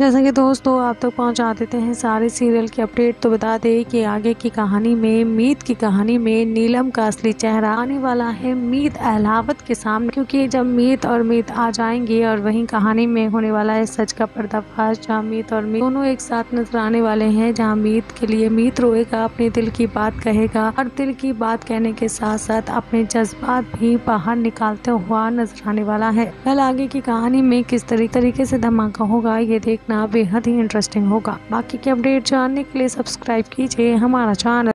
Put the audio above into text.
जैसा कि दोस्तों, आप तक तो पहुँचा देते हैं सारे सीरियल की अपडेट। तो बता दें कि आगे की कहानी में, मीत की कहानी में नीलम का असली चेहरा आने वाला है मीत अहलावत के सामने। क्योंकि जब मीत और मीत आ जाएँगे और वहीं कहानी में होने वाला है सच का पर्दाफाश, जहाँ मीत और मीत दोनों एक साथ नज़र आने वाले हैं, जहाँ मीत के लिए मीत रोएगा, अपने दिल की बात कहेगा और दिल की बात कहने के साथ साथ अपने जज्बात भी बाहर निकालते हुआ नज़र आने वाला है। कल आगे की कहानी में किस तरीके से धमाका होगा, ये देखना बेहद ही इंटरेस्टिंग होगा। बाकी के अपडेट जानने के लिए सब्सक्राइब कीजिए हमारा चैनल